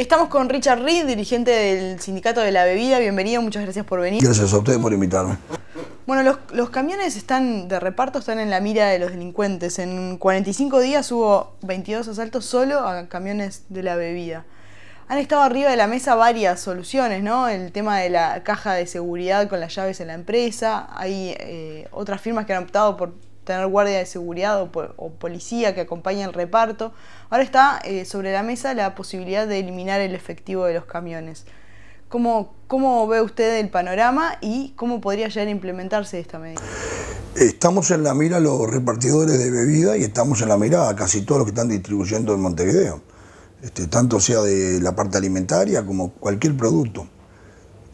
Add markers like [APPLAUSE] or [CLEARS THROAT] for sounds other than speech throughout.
Estamos con Richard Reed, dirigente del Sindicato de la Bebida. Bienvenido, muchas gracias por venir. Gracias a ustedes por invitarme. Bueno, los, camiones están de reparto están en la mira de los delincuentes. En 45 días hubo 22 asaltos solo a camiones de la bebida. Han estado arriba de la mesa varias soluciones, ¿no? El tema de la caja de seguridad con las llaves en la empresa. Hay eh, otras firmas que han optado por tener guardia de seguridad o, policía que acompañe el reparto. Ahora está eh, sobre la mesa la posibilidad de eliminar el efectivo de los camiones. ¿Cómo, ¿Cómo ve usted el panorama y cómo podría llegar a implementarse esta medida? Estamos en la mira los repartidores de bebida y estamos en la mira a casi todos los que están distribuyendo en Montevideo, este, tanto sea de la parte alimentaria como cualquier producto.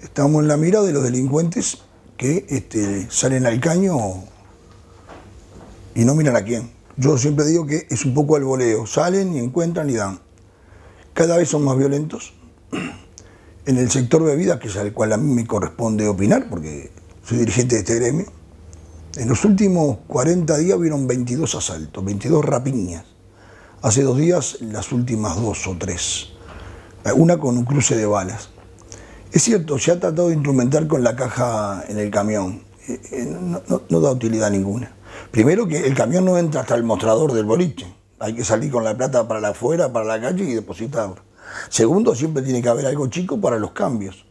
Estamos en la mira de los delincuentes que este, salen al caño y no miran a quién. Yo siempre digo que es un poco al voleo, salen y encuentran y dan. Cada vez son más violentos. [CLEARS THROAT] En el sector bebida, que es al cual a mí me corresponde opinar, porque soy dirigente de este gremio, en los últimos 40 días hubieron 22 asaltos, 22 rapiñas. Hace dos días las últimas dos o tres. Una con un cruce de balas. Es cierto, se ha tratado de instrumentar con la caja en el camión. Eh, eh, no da utilidad ninguna. Primero que el camión no entra hasta el mostrador del boliche. Hay que salir con la plata para la afuera, para la calle y depositar. Segundo, siempre tiene que haber algo chico para los cambios.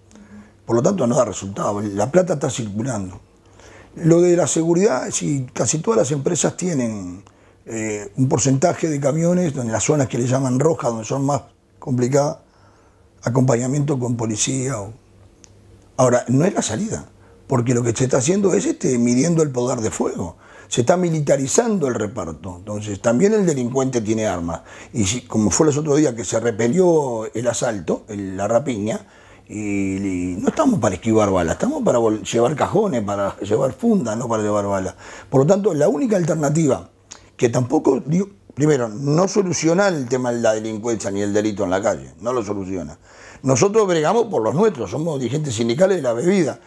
Por lo tanto, no da resultado. La plata está circulando. Lo de la seguridad, sí, casi todas las empresas tienen eh, un porcentaje de camiones en las zonas que le llaman rojas, donde son más complicadas, acompañamiento con policía. Ahora, no es la salida, porque lo que se está haciendo es este, midiendo el poder de fuego se está militarizando el reparto. Entonces, también el delincuente tiene armas. Y como fue los otros días que se repelió el asalto, la rapiña, y, no estamos para esquivar balas, estamos para llevar cajones, para llevar fundas, no para llevar balas. Por lo tanto, la única alternativa, que tampoco, primero, no soluciona el tema de la delincuencia ni el delito en la calle, no lo soluciona. Nosotros bregamos por los nuestros, somos dirigentes sindicales de la bebida.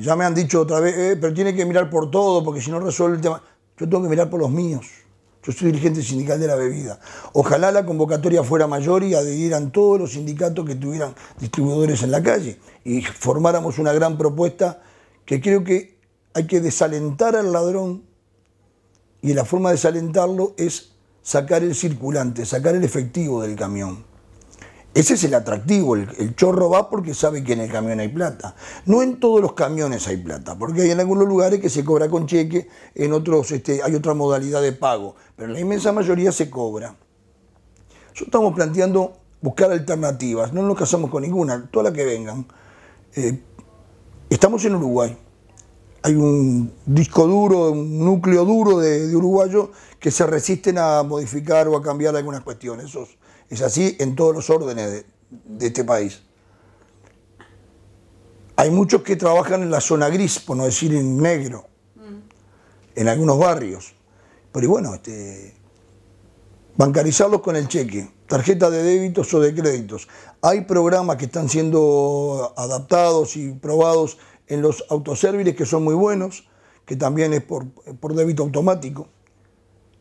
Ya me han dicho otra vez, eh, pero tiene que mirar por todo, porque si no resuelve el tema. Yo tengo que mirar por los míos. Yo soy dirigente sindical de la bebida. Ojalá la convocatoria fuera mayor y adhirieran todos los sindicatos que tuvieran distribuidores en la calle y formáramos una gran propuesta que creo que hay que desalentar al ladrón y la forma de desalentarlo es sacar el circulante, sacar el efectivo del camión. Ese es el atractivo, el, chorro va porque sabe que en el camión hay plata. No en todos los camiones hay plata, porque hay en algunos lugares que se cobra con cheque, en otros este, hay otra modalidad de pago, pero en la inmensa mayoría se cobra. Yo estamos planteando buscar alternativas, no nos casamos con ninguna, todas las que vengan. Eh, estamos en Uruguay. Hay un disco duro, un núcleo duro de, uruguayos que se resisten a modificar o a cambiar algunas cuestiones. Es así en todos los órdenes de, este país. Hay muchos que trabajan en la zona gris, por no decir en negro, mm. en algunos barrios. Pero bueno, este, bancarizarlos con el cheque, tarjeta de débitos o de créditos. Hay programas que están siendo adaptados y probados en los autoservices que son muy buenos, que también es por, débito automático.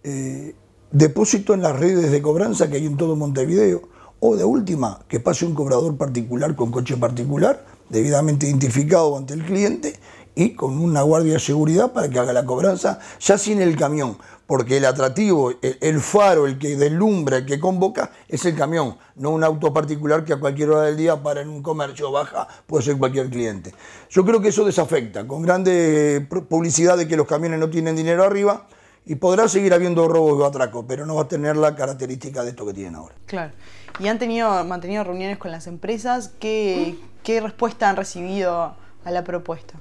Eh, depósito en las redes de cobranza que hay en todo Montevideo, o de última, que pase un cobrador particular con coche particular, debidamente identificado ante el cliente y con una guardia de seguridad para que haga la cobranza ya sin el camión, porque el atractivo, el, faro, el que deslumbra, el que convoca, es el camión, no un auto particular que a cualquier hora del día para en un comercio baja, puede ser cualquier cliente. Yo creo que eso desafecta, con grande publicidad de que los camiones no tienen dinero arriba, y podrá seguir habiendo robos o atracos, pero no va a tener la característica de esto que tienen ahora. Claro. ¿Y han tenido, mantenido reuniones con las empresas? ¿Qué, qué respuesta han recibido a la propuesta?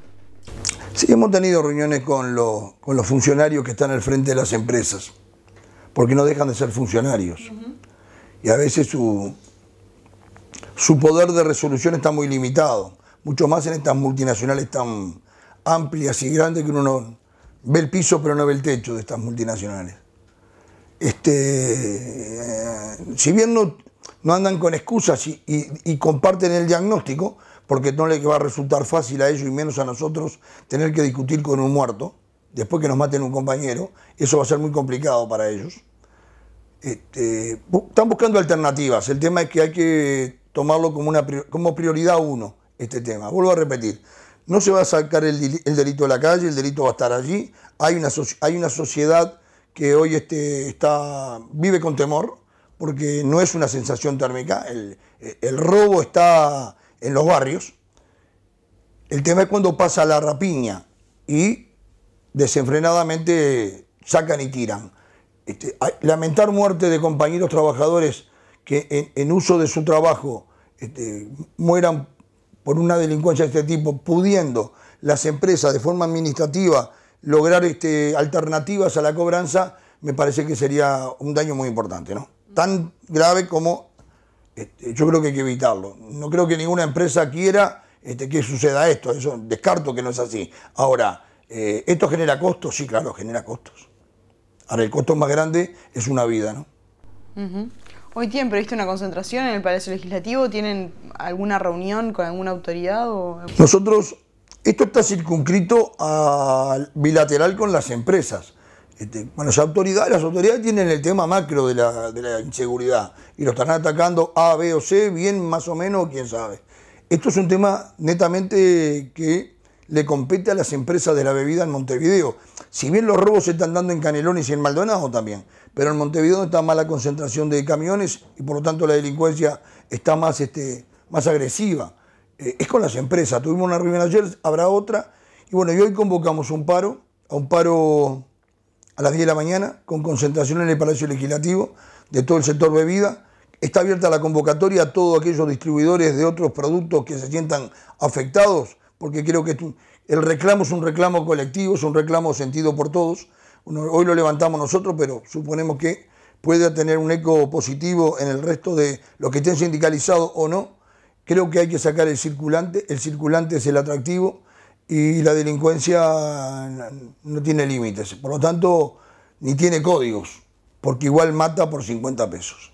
Sí, hemos tenido reuniones con los, con los funcionarios que están al frente de las empresas, porque no dejan de ser funcionarios. Y a veces su, su poder de resolución está muy limitado, mucho más en estas multinacionales tan amplias y grandes que uno no, ve el piso pero no ve el techo de estas multinacionales. Este, eh, si bien no, no, andan con excusas y, comparten el diagnóstico, porque no les va a resultar fácil a ellos y menos a nosotros tener que discutir con un muerto, después que nos maten un compañero, eso va a ser muy complicado para ellos. Este, están buscando alternativas, el tema es que hay que tomarlo como, una, como prioridad uno, este tema. Vuelvo a repetir, no se va a sacar el, delito de la calle, el delito va a estar allí. Hay una, hay una sociedad que hoy este, está, vive con temor, porque no es una sensación térmica. El, robo está en los barrios. El tema es cuando pasa la rapiña y desenfrenadamente sacan y tiran. Este, lamentar muerte de compañeros trabajadores que en, uso de su trabajo este, mueran por una delincuencia de este tipo, pudiendo las empresas de forma administrativa lograr este, alternativas a la cobranza, me parece que sería un daño muy importante, ¿no? Tan grave como este, yo creo que hay que evitarlo. No creo que ninguna empresa quiera este, que suceda esto, descarto que no es así. Ahora, eh, ¿esto genera costos? Sí, claro, genera costos. Ahora, el costo más grande es una vida, ¿no? ¿Hoy tienen previsto una concentración en el Palacio Legislativo? ¿Tienen alguna reunión con alguna autoridad? Nosotros, esto está circunscrito al bilateral con las empresas. Este, bueno, las autoridades, las autoridades tienen el tema macro de la, de la, inseguridad y lo están atacando A, B o C, bien más o menos, quién sabe. Esto es un tema netamente que le compete a las empresas de la bebida en Montevideo. Si bien los robos se están dando en Canelones y en Maldonado también, pero en Montevideo está más la concentración de camiones y por lo tanto la delincuencia está más, este, más agresiva. Eh, es con las empresas. Tuvimos una reunión ayer, habrá otra. Y bueno, y hoy convocamos un paro, a un paro a las 10 de la mañana, con concentración en el Palacio Legislativo de todo el sector bebida. Está abierta la convocatoria a todos aquellos distribuidores de otros productos que se sientan afectados, porque creo que el reclamo es un reclamo colectivo, es un reclamo sentido por todos hoy lo levantamos nosotros, pero suponemos que puede tener un eco positivo en el resto de los que estén sindicalizados o no. Creo que hay que sacar el circulante, el circulante es el atractivo y la delincuencia no tiene límites, por lo tanto ni tiene códigos, porque igual mata por 50 pesos.